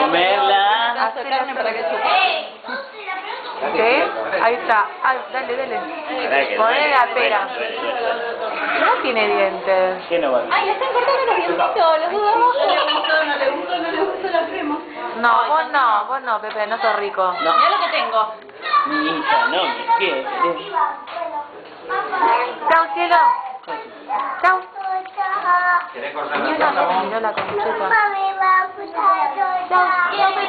comerla. Pedazo de carne para que chupe. ¿Sí? Ahí está. Ay, dale, dale. Poné la pera. No tiene dientes. ¿Qué no? Ay, le están cortando los dientitos, los dos abajo. No le gustó, no le gustó la crema. No, vos no, vos no, Pepe, no sos rico. No, Mira lo que tengo. mi hija, no me cielo. Chau. ¿Querés cortar la miró la camiseta. Me va